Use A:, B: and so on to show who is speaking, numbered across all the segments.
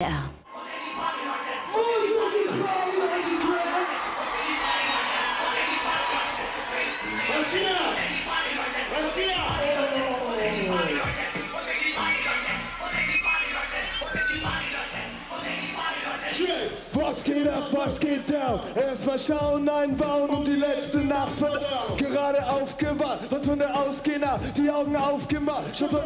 A: Ja.
B: Was geht ab? Was geht
C: down? Erstmal schauen, einbauen und die letzte Nacht verdauen. Gerade aufgewacht, was von der Ausgehen ab, die Augen aufgemacht. Schon so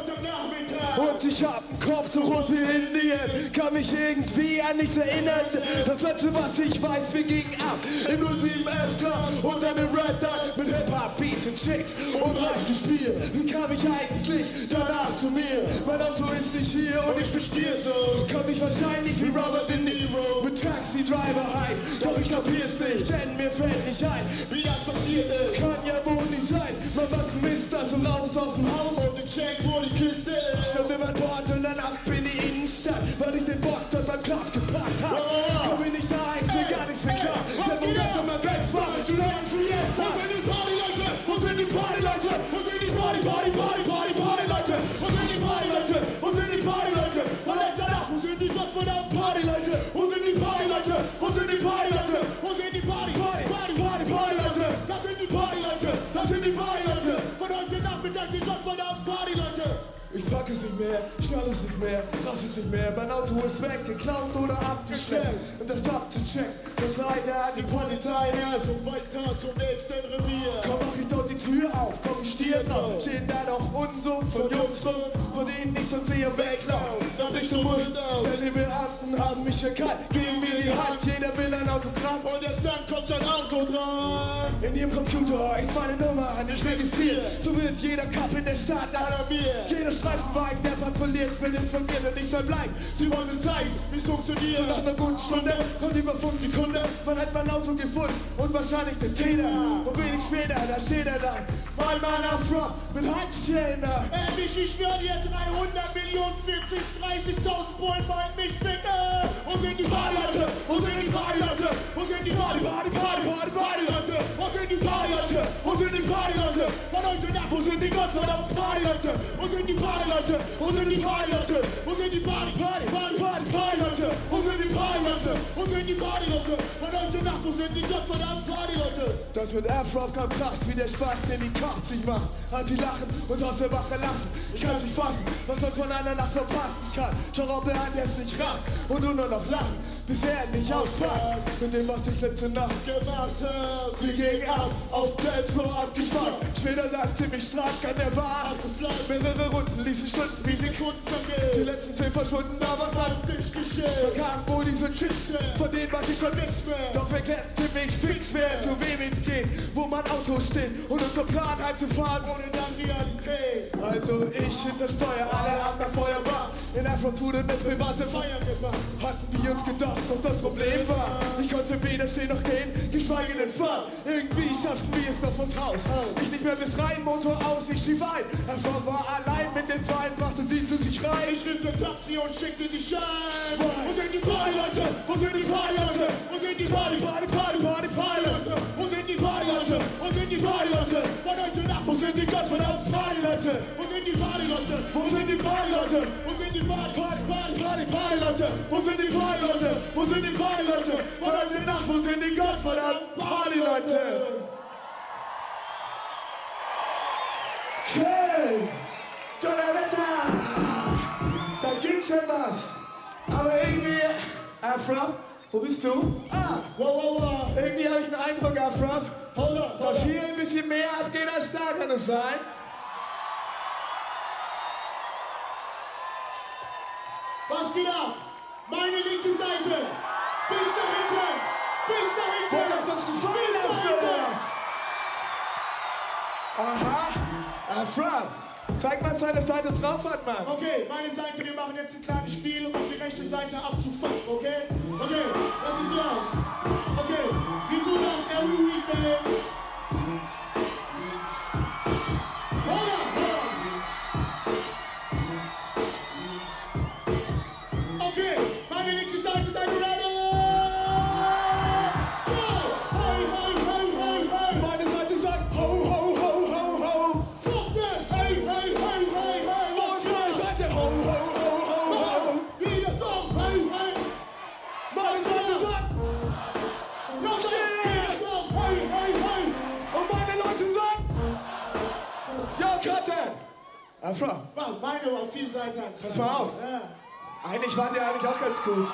C: und ich hab einen Kopf so rot wie Indien. Kann mich irgendwie an nichts erinnern. Das letzte, was ich weiß, wir gingen ab im 0711 Club und dann im Red Dot mit Hip-Hop, Beats und Chicks und reichlich Bier. Wie kam ich eigentlich danach zu mir? Mein Auto ist nicht hier und ich bestier so. Komm ich wahrscheinlich wie Robert De Niro mit Taxi Driver High. Doch ich kapier's nicht, denn mir fällt nicht ein, wie das passiert ist. Kann ja wohl nicht sein, man was Mist, also raus aus dem Haus und Check, wo die Kiste ist. Schnapp mir mein Board und dann ab in die Innenstadt, weil ich den Bock dort beim Club gepackt hab. Komm ich nicht da, ist mir gar nichts mehr klar. Der wo gestern mein Benz war, du lange Fiesta. Wo sind die Party-Leute? Wo sind die Party-Leute? Wo sind die Party, Party, Party, Party, Party-Leute? Wo sind die Party-Leute? Wo sind die Party-Leute? Von letzter Nacht, wo sind die gottverdammten Party-Leute? Wo sind die Party-Leute? Wo sind die Party-Leute? Wo sind die Party, Party, Party, Party, Party-Leute? Das sind die Party-Leute, das sind die Party-Leute. Von heute Nachmittag die gottverdammten Party-Leute. Ich pack es nicht mehr, schnall es nicht mehr, raff es nicht mehr. Mein Auto ist weg, geklaut oder abgeschleppt. Und das abzuchecken, das leider die Polizei her. So weiter zum nächsten Revier. Komm, mach ich dort die Tür auf, komm, ich stier drauf. Stehen da noch Unsummen von Jungs rum, von denen ich sonst eher weglaufe. Doch ich du Mund denn die Beamten haben mich erkannt. Geben mir die Hand, jeder will ein Autogramm. In ihrem Computer ist meine Nummer nicht registriert. So wird jeder Cup in der Stadt alarmiert. Jeder Streifenwagen, der patrouilliert, wird informiert und nichts mehr bleibt. Sie wollen mir zeigen, wie es funktioniert. So nach einer guten Stunde kommt über Funk die Kunde. Man hat mein Auto gefunden und wahrscheinlich den Täter. Und wenig später, da steht er dann. Mein Mann auf Rock mit Handschellen.
B: Ehrlich, ich schwör dir 300 Millionen 40, 30.000 Bullen wollen mich ficken. Wo sind die Party-Leute? Wo sind die Party-Leute? Wo sind die Party, Party, Party, Party, Party-Leute? Sind die Party-Leute? Wo sind die Party-Leute? Von heute Nacht, wo sind die gottverdammten Party-Leute? Wo sind die Party-Leute? Wo sind die Party-Leute? Wo sind die Party, Party, Party, Party, Party-Leute? Wo sind die Party-Leute? Wo sind die Party-Leute? Von heute Nacht, wo sind die gottverdammten Party-Leute?
C: Das mit Airfrop kam krass, wie der Spaß, den die Cops sich machen. Als sie lachen und aus der Wache lassen. Ich kann's nicht fassen, was man von einer Nacht verpassen kann. Schau, ob er an jetzt nicht rafft und nur noch lacht, bis er nicht auspackt. Mit dem, was ich letzte Nacht gemacht hab. Wir gingen ab, auf Dancefloor abgespart. Später lag ziemlich stark an der Bar. Mehrere Runden ließen Stunden wie Sekunden vergehen. Die letzten zehn verschwunden, aber was hat nicht geschehen? Bekamen wohl diese Chips, von denen weiß ich schon nichts mehr. Doch wir klärten ziemlich fix, wer zu wem hingeht, wo mein Auto steht und unser Plan heimzufahren ohne dann Realität. Also ich hinter Steuer, alle haben nach Feuerbar. In Afro wurde eine private Feier gemacht. Hatten wir uns gedacht, doch das Problem war, ich konnte weder stehen noch gehen, geschweige denn fahren. Irgendwie schafften wir es noch vors Haus. Ich nicht mehr bis rein, Motor aus, ich schief ein. Afro war allein mit den Zweien, brachte sie zu sich rein.
B: Ich rief ein Taxi und schickte die Scheibe.
C: Wo sind die Party-Leute? Wo sind die Party-Leute? Wo sind die Party, Party, Party, Party, Party-Leute?
B: Wo sind die Party-Leute? Wo sind die Party-Leute? Von heute Nacht,
C: Wo sind die gottverdammten Party-Leute?
B: wo sind die Party-Leute?
C: Wo sind die Party-Leute?
B: Wo sind die Party?
C: Party-Leute? Wo sind die Party-Leute? Wo sind die Party-Leute? Heute Nacht, wo sind die gottverdammten Party-Leute? Okay, Donnerwetter! Da ging schon was. Aber irgendwie, Afro, wo bist du? Ah,
B: Wow, wow, wow.
C: irgendwie habe ich einen Eindruck, Afro,
B: Hold up, hold
C: dass hier ein bisschen mehr abgeht als da, kann es sein?
B: Was geht ab? Meine linke Seite. Bis da hinten. Bis da hinten.
C: Wollt euch das gefallen
B: Bis
C: lassen, oder was? Aha, Afro, zeig mal seine Seite drauf hat, Mann.
B: Okay, meine Seite, wir machen jetzt ein kleines Spiel, um die rechte Seite abzufangen, okay? Okay, das sieht so aus. Okay, wir tun das every weekday.
C: Gut.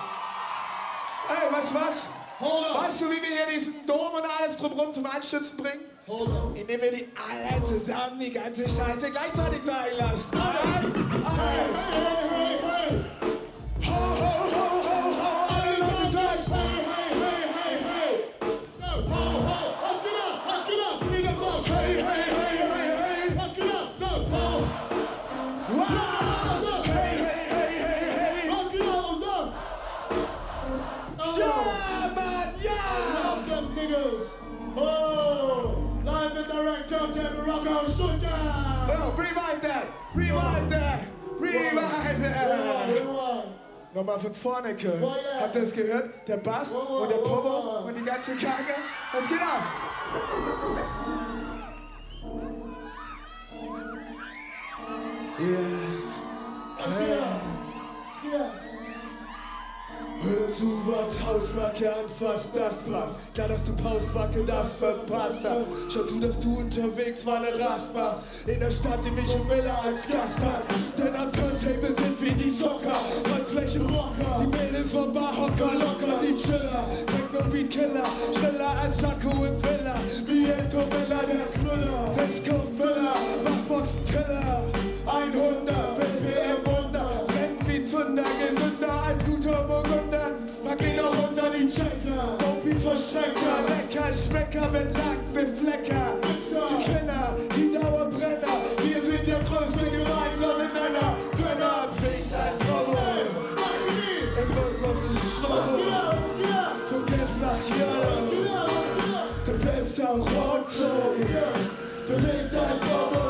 C: Ey, weißt du was? Weißt du, wie wir hier diesen Dom und alles drumherum zum Einstürzen bringen? Indem wir die alle zusammen die ganze Scheiße gleichzeitig sein lassen. That. Rewind that. Rewind that.
B: Rewind.
C: Nochmal von vorne, Köln.
B: Oh.
C: Habt ihr das gehört? Der Bass
B: Oh,
C: und der
B: oh,
C: Popo
B: oh.
C: und die ganze Kacke. Jetzt geht ab. Yeah. Zu, was Hausmarke anfasst, das passt. Klar, dass du Pausbacke das verpasst hast. Schau zu, dass du unterwegs mal eine Rast machst. In der Stadt, die mich und Miller als Gast hat. Denn am Turntable sind wir die Zocker. Tanzflächenrocker. Die Mädels vom Barhocker locker. Die Chiller, Techno-Beat Killer. Schneller als Jaco im Villa. Wie Ento Miller, der Knüller. Westcoast Villa, Bassboxen Teller. 100 BPM Wunder. Brennen wie Zunder, gesünder als guter Burgunder. Ihn auch unter die Checker. Dopi Verschrecker, lecker Schmecker mit Lackbeflecker. Die Kenner, die Dauerbrenner. Wir sind der größte gemeinsame Nenner. Penner, wegen dein Trouble. Im
B: geht? Was geht ab?
C: Von Genf nach
B: geht geht ab?
C: Der Benzer Rotzog. Bewegt dein Bobo.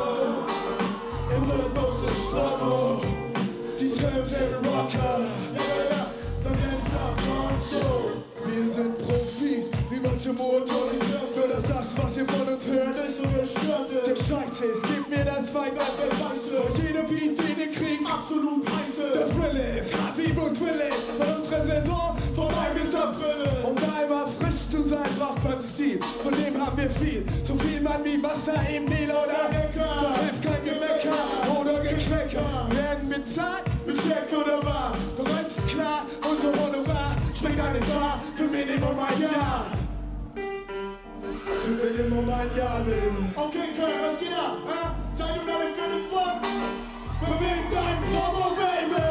B: Der ist.
C: Gib mir das Wein und Beweise. Und jeder Beat, den ihr kriegt,
B: Absolut heiße.
C: das Brille ist hart wie Bruce Willis. Weil unsere Saison vorbei bis April. Um da immer frisch zu sein, braucht man Stil. Von dem haben wir viel. So viel Mann wie Wasser im Nil oder
B: Lecker.
C: Da hilft kein Gemecker oder Gequecker. Werden bezahlt mit Scheck oder Bar. Eins ist klar, unser Honorar springt eine Tar für Minimum ein Jahr. Für Minimum ein Jahr, Baby.
B: Okay, Köln, was geht ab? Hä? Seid ihr alle für den Fun?
C: Beweg dein Popo, Baby!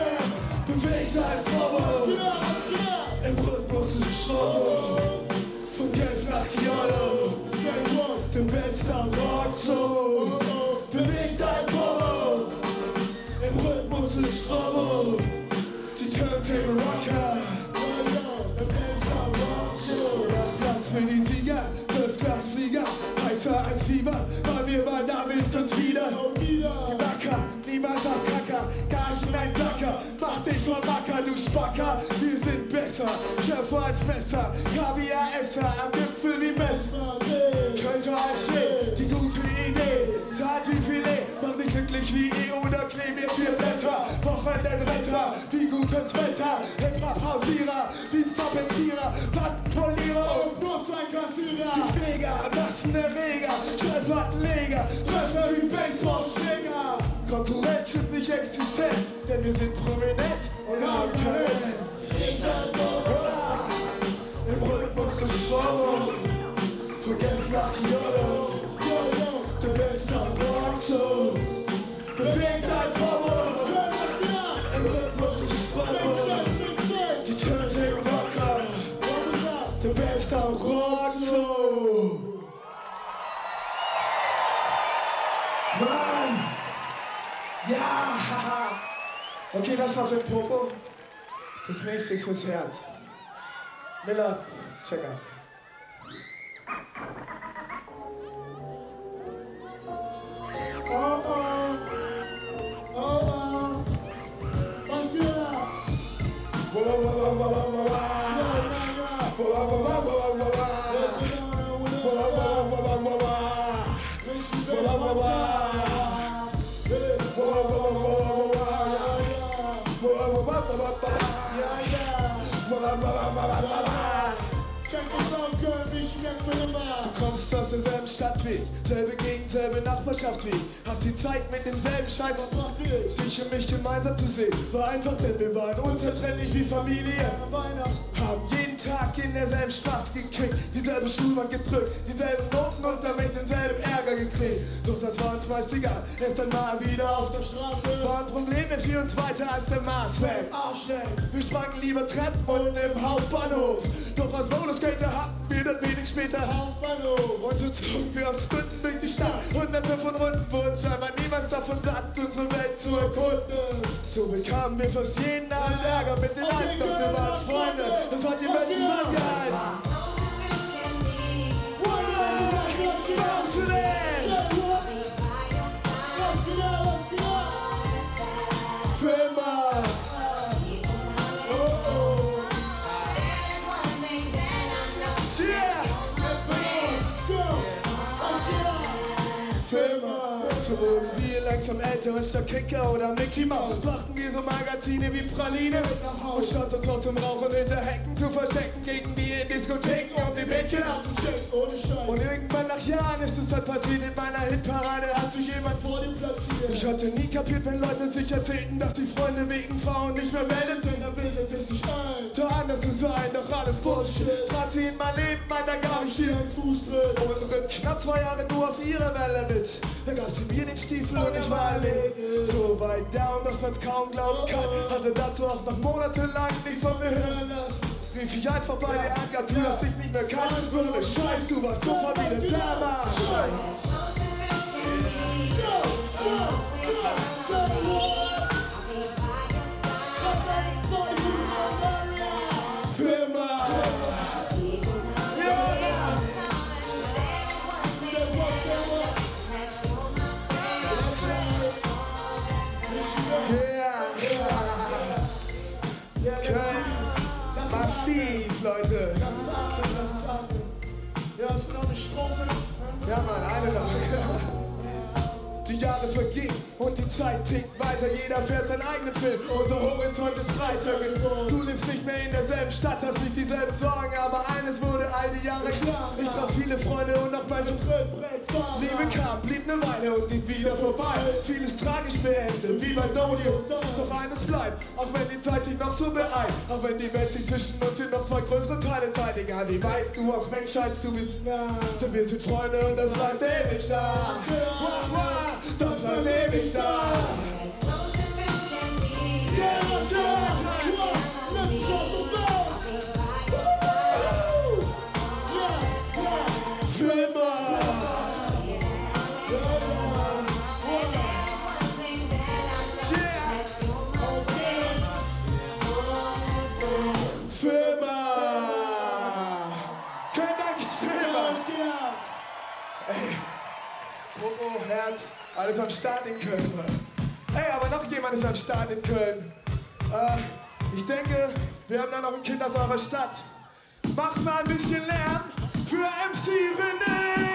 C: Beweg dein
B: Was
C: Popo!
B: geht ab? Was geht ab?
C: Im Rhythmus ist Strobo. Von Genf nach Kyoto.
B: Say what?
C: Dem Benster Rockzoo. Beweg dein Popo. Im Rhythmus ist Strobo. Willst uns wieder. Die Macker, niemals am Kacker, Gagen ein Sacker, mach dich vom Macker, du Spacker, wir sind besser, schärfer als Messer, Kaviar-Esser, am Gipfel wie Messer, könnte als Schnee, die gute Idee, zart wie Filet, glücklich wie E oder kleb mir vier Blätter, Wochenendretter, wie gutes Wetter, Hip-Hop-Hausierer, wie Zapenzierer, Plattenpolierer und
B: Nordseikassierer.
C: die Pfleger, Massenerreger, Schallplattenleger, Treffer wie Baseballschläger. Konkurrenz ist nicht existent, denn wir sind prominent und haben Talent. Das war für Popo. Das nächste ist fürs Herz. Miller, check out. Du kommst aus derselben Stadt wie ich, selbe Gegend, selbe Nachbarschaft wie ich. Hast die Zeit mit demselben Scheiß verbracht wie ich. Dich und mich gemeinsam zu sehen, war einfach, denn wir waren unzertrennlich wie Familie. Haben jeden Tag in derselben Straße gekickt, dieselbe Schulbank gedrückt, dieselben Noten und damit denselben Ärger gekriegt. Doch das war uns meist egal, erst einmal wieder auf der Straße. Waren Probleme für uns weiter als der Mars weg. Wir sprangen lieber Treppen unten im Hauptbahnhof. Doch als Rollerskater hatten wir dann wenig später Hauptbahnhof. Und so zogen wir auf Stunden durch die Stadt. Hunderte von Runden wurden scheinbar niemals davon satt, unsere Welt zu erkunden. So bekamen wir fast jeden Abend Ärger mit den anderen, doch wir waren Freunde. Das hat die Welt zusammengehalten. Wir langsam älter und statt Kicker oder Mickey Mouse. Brachten wir so Magazine wie Praline und statt uns auf dem Rauchen hinter Hecken zu verstecken, gegen die in Diskotheken um die Mädchen Und irgendwann nach Jahren ist es dann passiert, in meiner Hitparade hat sich jemand vor dem platziert. Ich hatte nie kapiert, wenn Leute sich erzählten, dass die Freunde wegen Frauen nicht mehr meldeten. Da bildete sich ein, da anders zu sein, doch alles Bullshit. Trat sie in mein Leben ein, da gab ich ihr einen Fußtritt und ritt knapp zwei Jahre nur auf ihre Welle mit. Da gab sie mir den Stiefel und ich war allein. So weit down, dass man's kaum glauben kann. Hatte dazu auch noch monatelang nichts von mir hören lassen. Wie viel Jahren vorbei, der Anker, tu, dass ich nicht mehr kann. Ich würde scheiß, du warst so vermietet damals. Scheiß. Leute.
B: Das ist Achtung, das ist Achtung. Ja, hast du noch eine Strophe?
C: Ja, Mann, eine noch. Die Jahre vergehen und die Zeit tickt weiter. Jeder fährt seinen eigenen Film. Unser Horizont ist breiter geworden. Du lebst nicht mehr in derselben Stadt, hast nicht dieselben Sorgen. Aber eines wurde all die Jahre klar. Ich traf viele Freunde und auch manche Liebe kam, blieb eine Weile und ging wieder vorbei. Vieles tragisch beendet, wie bei Dodio. Doch eines bleibt, auch wenn die Zeit sich noch so beeilt. Auch wenn die Welt sich zwischen uns in noch zwei größere Teile teilt. Egal wie weit du auch wegscheinst, du bist nah. Denn wir sind Freunde und das bleibt ewig da. Wah, wah, manteve estar. Start in Köln. Äh, ich denke, wir haben da noch ein Kind aus eurer Stadt. Macht mal ein bisschen Lärm für MC René!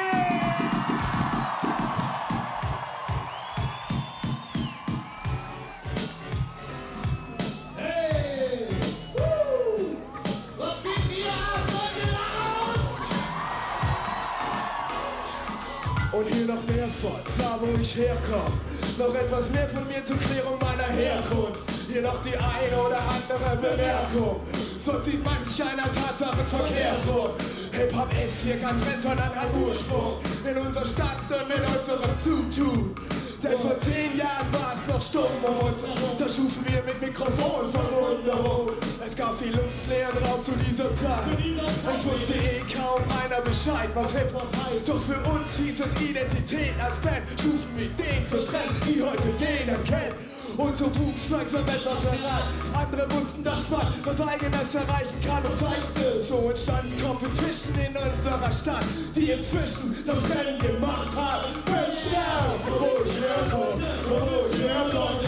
C: Und hier noch mehr von, da wo ich herkomme. Noch etwas mehr von mir zur Klärung meiner Herkunft. Hier noch die eine oder andere Bemerkung. So zieht manch einer Tatsachen verkehrt rum. Hip-Hop ist hier kein Trend, sondern ein Ursprung. In unserer Stadt und mit unserem Zutun. Denn vor zehn Jahren war es noch stumm um uns. Da schufen wir mit Mikrofon Verwunderung. Es gab viel luftleeren Raum zu dieser Zeit. Es wusste eh kaum einer Bescheid, was Hip-Hop heißt. Doch für uns hieß es Identität als Band. Schufen wir den für Trend, die heute jeder kennt. Und so wuchs langsam etwas heran. Andere wussten, dass man was Eigenes erreichen kann und zeigten. So entstanden Competition in unserer Stadt, die inzwischen das Rennen gemacht hat. Bridgetown, da wo ich herkomme, da wo ich herkomme, da wo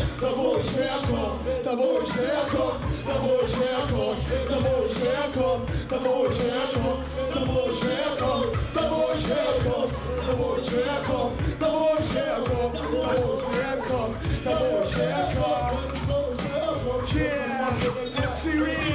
C: ich herkomme, da wo ich herkomme, da wo ich herkomme, da wo ich herkomme, da wo ich herkomme, da wo ich herkomme, da wo ich herkomme, da wo ich herkomme, da wo ich herkomme, da wo ich herkomme, da wo ich herkomme. Yeah, MC Reed.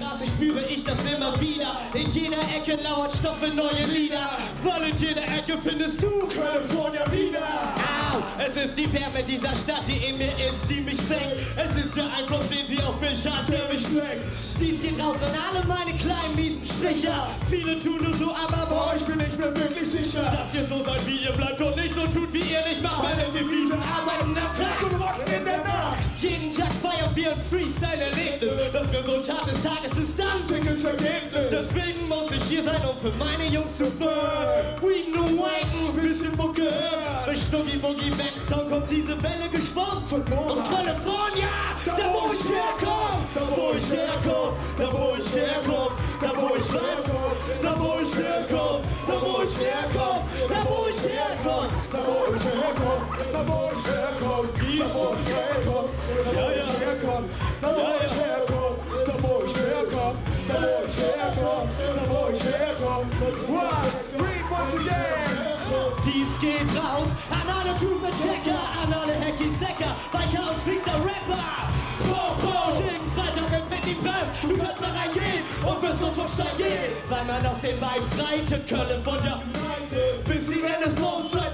A: Straße spüre ich das immer wieder. In jeder Ecke lauert Stoff in neue Lieder. Weil in jeder Ecke findest du
C: California wieder.
A: Es ist die Wärme dieser Stadt, die in mir ist, die mich fängt. Es ist der Einfluss, den sie auf mich hat, der mich lenkt. Dies geht raus an alle meine kleinen miesen Stricher. Viele tun nur so, aber
C: Boah, ich bin nicht mehr wirklich sicher.
A: dass ihr so seid, wie ihr bleibt und nicht so tut, wie ihr nicht macht. Meine Devise arbeiten am Tag.
C: Und wachen in der Nacht.
A: Jeden Tag feiern wir ein Freestyle-Erlebnis. Das Resultat des Tages ist dann.
C: Dickes Ergebnis.
A: Deswegen muss ich hier sein, um für meine Jungs zu burn. Weeden und waken, bisschen Mucke hören. Bei Stuggy Boogie Benstown kommt diese Welle geschwommen.
C: Von.
A: Aus California, da wo ich herkomme. Da wo ich herkomme, da wo ich herkomme. Da wo ich was? Da wo ich herkomme, da wo ich herkomme. Da wo ich herkomme.
C: Da wo ich herkomme, da wo ich herkomme, da wo ich herkomme, da wo ich herkomme, da wo ich herkomme, da wo ich herkomme, da wo ich herkomme, da wo ich herkomme. One, read once again.
A: Dies geht raus an Stein gehen. Weil man auf den Vibes reitet, Köln von der bis die Renaissance-Zeit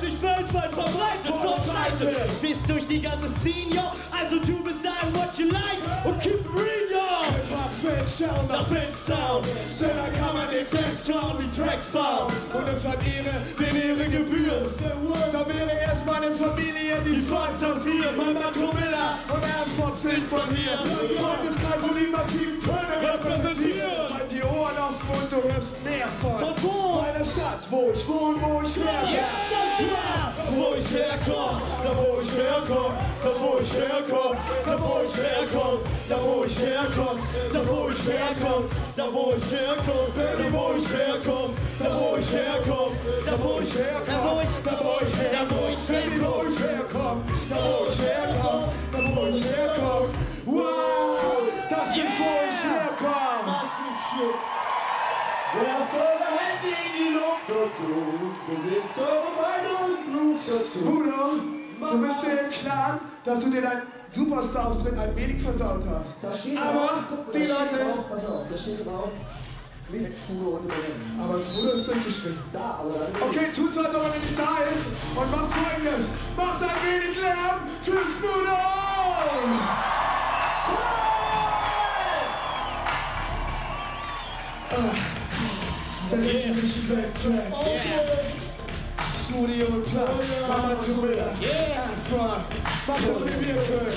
A: weltweit verbreitet, verbreitet. Bis durch die ganze yo, also du bist ein what you like und keep it real, yo.
C: Hip-Hop-Fans schauen
A: Nach Benstown,
C: denn da kann man den Fans klauen, die Tracks bauen. Und es hat Ehre, den Ehre gebührt. Da wäre erstmal eine Familie, die Fanta 4, Mama Tomilla und Airpop sind von hier. Freundeskreis und die massiven Töne repräsentieren. Halt die Ohren offen und du hörst mehr von,
A: Von wo?
C: meiner Stadt, wo ich wohne, wo ich herkomme.
A: Yeah!
C: Wo ich herkomme, da wo ich herkomme, da wo ich herkomme, da wo ich herkomme, da wo ich herkomme, da wo ich herkomme, da wo ich herkomme, Baby, wo ich herkomme, da wo ich herkomme, da wo ich herkomme, da wo ich herkomme, Baby, wo ich herkomme, da wo ich herkomme, da wo ich herkomme. Wow, das ist wo ich herkomme.
D: Werft eure Hände in die Luft dazu, bewegt eure Beine und Blut dazu.
C: Bruder, du bist dir im Klaren, dass du dir deinen Superstar-Auftritt ein wenig versaut hast. Aber
E: mal,
C: die Leute-
E: drauf, pass auf, da steht drauf, mit Zuro und übernehmen.
C: Aber das wurde ist durchgestrichen.
E: Da, aber dann
C: Okay, tut so, als ob er nicht da ist und macht folgendes. Macht ein wenig Lärm für Snudo! Der letzte richtig Backtrack. Studio und Platz, Mama Tomilla, Afra, mach das in mir schön.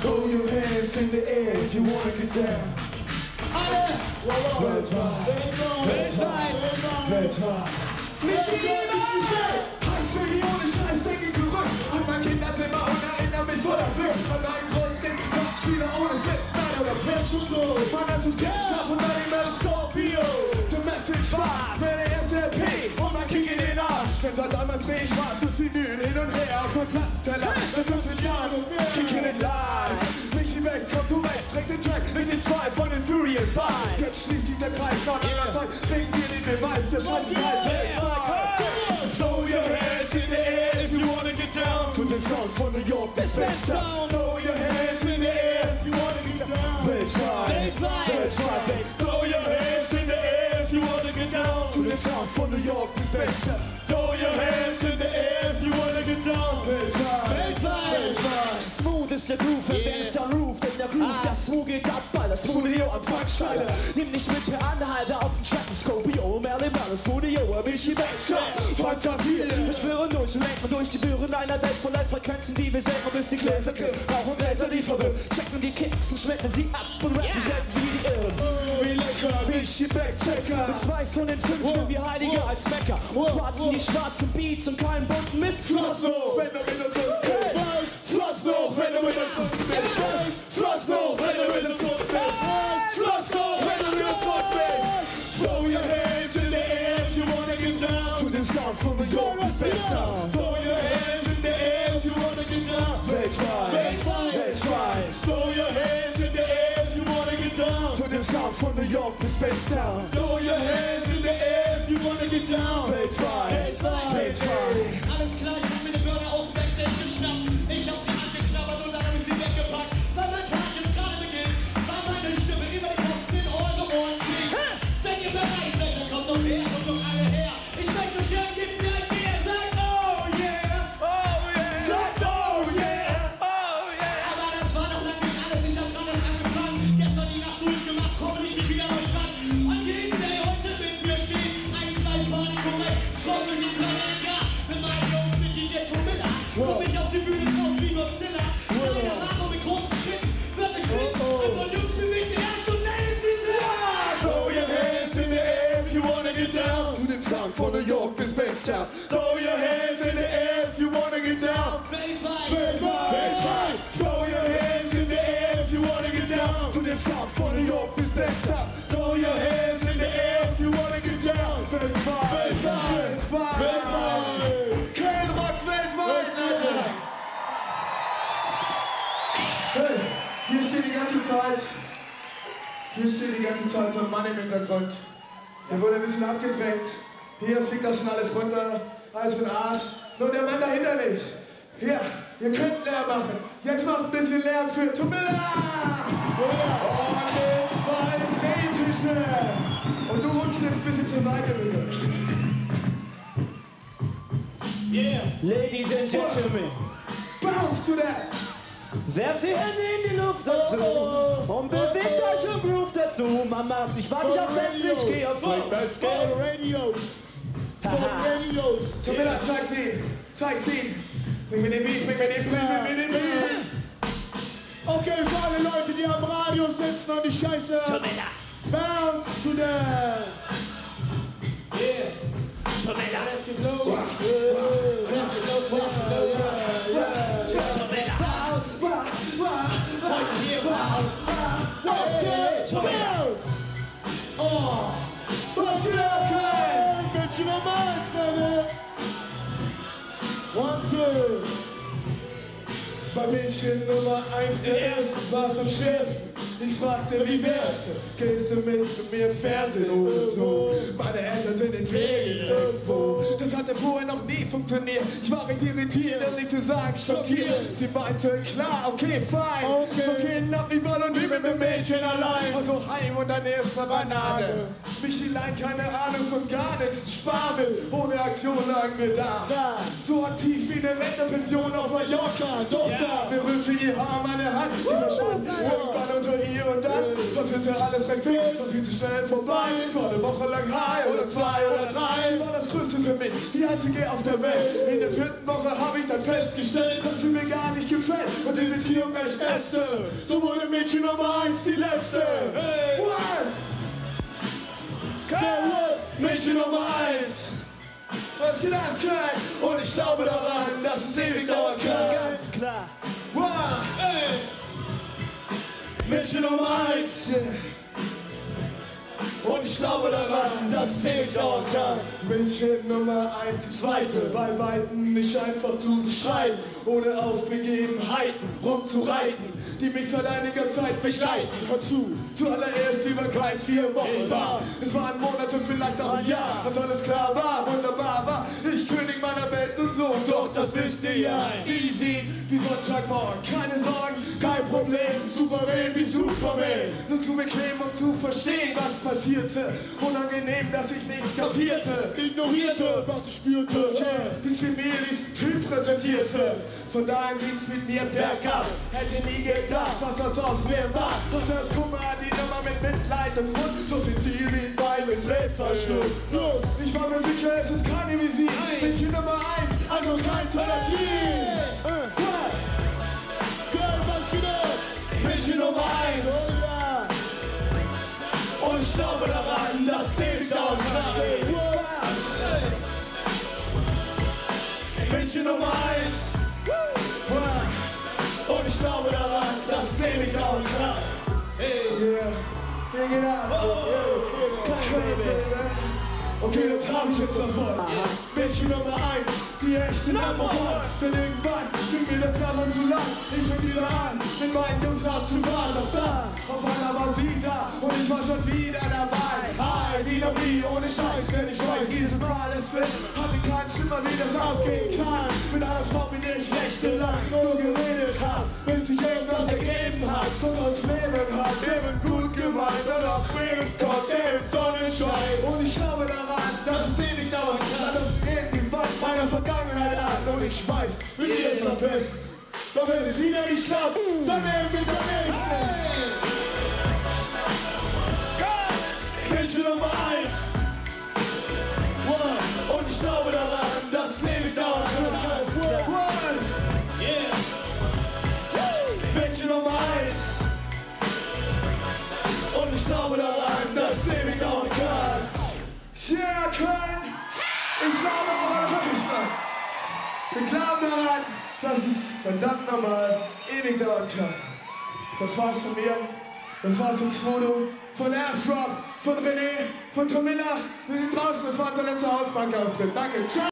C: Throw your hands in the air if you wanna get down.
A: Alle!
C: Weltweit, weltweit, weltweit. Nicht die Liebe! Heiß für die ohne Scheiß, denk ich zurück. An mein Kinderzimmer und erinnere mich voller Glück. An einen Grund, den Spieler ohne Oder Pitch und so. Mein erstes Cash-Trap und dann immer Scorpio. The Message war meine erste LP und mein Kick in den Arsch. Denn da damals dreh ich schwarzes Vinyl hin und her auf mein Plattenteller. Seit 15 Jahren Kick in it live. Michi weg, kommt du weg, trägt den Track in den zwei von den Furious Five. Jetzt schließt sich der Kreis nach langer Zeit, bringen wir den Beweis, der Scheiß ist halt. Throw your hands in the air if you wanna get down. Zu dem Sound von New York bis Benstown. Benstown. Throw your hands in the air if you wanna get down. Weltweit.
F: Smooth ist der Groove,
A: Yeah.
F: Bands down Roof, denn der Groove,
A: Ah.
F: das Smooth geht ab, weil das
C: Studio am Fackscheider.
F: Nimm nicht mit per Anhalter auf den Track, Scorpio, Merlin, Merlin, Studio, Michi Backtrack.
C: Fantasie.
F: Wir schwören durch und lenken durch die Büren einer Welt von Live-Frequenzen, die wir senken, bis die Gläser kippen. Rauchen Gläser, die verwirren. Checken die Kicks und schmecken sie ab und rappen yeah. wie die Irren.
C: Wie lecker, Michi Backchecker.
F: Mit zwei von den fünf sind wir heiliger als Mecker. Und schwarzen die schwarzen Beats und keinen bunten Mist.
C: Noch, wenn du New York bis Benstown Throw your hands in the air if you wanna get down. Weltweit,
A: Weltweit.
C: weltweit
A: Alles klar, ich hab mir
C: hier steht die ganze Zeit so ein Mann im Hintergrund. Der wurde ein bisschen abgedrängt. Hier fliegt das schon alles runter, alles den Arsch. Nur der Mann dahinter nicht. Hier, ihr könnt Lärm machen. Jetzt macht ein bisschen Lärm für Tomilla! Und jetzt zwei Drehtische. Und du rutschst jetzt ein bisschen zur Seite, bitte.
A: Yeah. Ladies and Gentlemen.
C: Bounce to that!
A: Werft die Hände in die Luft dazu und bewegt euch und groove dazu. Mama, ich warte nicht aufs Essen, ich geh auf.
B: For radios. For radios.
C: Zeig sie! Zeig sie! Bring mir den Beat, bring mir den Beat, bring mir den Beat!
B: Okay, für alle Leute, die am Radio sitzen und die Scheiße. Bounce to that. Nummer eins
C: der ersten war am schwersten. Ich fragte, wie wär's? Gehst du mit zu mir Fernsehen oder so? Meine Eltern sind in Ferien irgendwo. Das hatte vorher noch nie funktioniert. Ich war recht irritiert, um nicht zu sagen schockiert. Sie meinte, klar, okay, fein.
B: Okay.
C: Was geht ab, ich war noch nie mit einem Mädchen allein. Also heim und dann erstmal Banane. Michelein, keine Ahnung von gar nichts. Sparmel, ohne Aktion lagen wir da.
B: Da.
C: So aktiv wie eine Rentepension auf Mallorca. Doch da berührte ihr Haar meine Hand. Die verschwand irgendwann unter ihr und dann passierte alles recht viel. Und viel zu schnell vorbei. War eine Woche lang high oder zwei oder drei. Sie war das Größte für mich, die einzige auf der Welt. In der vierten Woche habe ich dann festgestellt, dass sie mir gar nicht gefällt. Und die Beziehung echt ätzte. So wurde Mädchen Nummer eins die letzte. What? Mädchen Nummer eins. Was geht ab? Und ich glaube daran, dass es ewig dauern kann.
A: Ganz klar.
C: Wow. Mädchen Nummer eins. Und ich glaube daran, dass dauern kann. Mädchen Nummer eins, zweite, bei Weitem nicht einfach zu beschreiben, ohne auf Begebenheiten rumzureiten, die mich seit einiger Zeit begleiten. Hör zu, zuallererst wie wir kein vier Wochen waren. Es waren Monate, vielleicht auch ein Jahr, als alles klar war, wunderbar war. Das wisst ihr. Easy wie Sonntagmorgen, keine Sorgen, kein Problem, souverän wie Superman. Nur zu bequem, um zu verstehen, was passierte. Unangenehm, dass ich nichts kapierte.
B: Ignorierte, was ich spürte.
C: Yeah, sie mir diesen Typ präsentierte. Von daher ging's mit mir bergab. Hätte nie gedacht, was das aus mir war. Doch das Kummer, die Nummer mit Mitleid und Wund. So sensibil wie ein Bein mit Drehverschluss. Los, ich war mir sicher, es ist keine Visite. Mädchen Nummer eins, also kein Therapie. Äh?
B: Geil, was geht?
C: Mädchen Nummer eins.
B: Oh ja.
C: Und ich glaube daran, dass ewig dauern kann. Mädchen Nummer eins. Und ich glaube daran, dass es ewig dauern kann. Yeah, bring it up. Okay, das hab ich jetzt davon. Mädchen Nummer eins, die echte Number One. Denn irgendwann ging mir das Jammern zu lang. Ich fing wieder an, mit meinen Jungs abzufahren. Doch dann, auf einmal war sie da und ich war schon wieder dabei. Hi, wie noch nie, ohne Scheiß, denn ich weiß, dieses Mal ist fit. Hatte keinen Schimmer, wie das abgehen kann. Mit einer Frau, mit der ich nächtelang nur geredet hab. Bis sich irgendwas ergeben hat und uns Leben hat. Eben gut gemeint und auch wegen kommt der Sonnenschein. Und Ich weiß, mit ihr ist am besten. Doch wenn es wieder nicht klappt, dann nehmen wir der nächste. Mädchen Nummer eins. One. Und ich glaube daran, dass es verdammt nochmal ewig dauern kann. Das war's von mir. Das war's von Swodo, von Airfrog, von René, von Tomilla. Wir sind draußen, das war unser letzter Hausbankauftritt. Danke, ciao!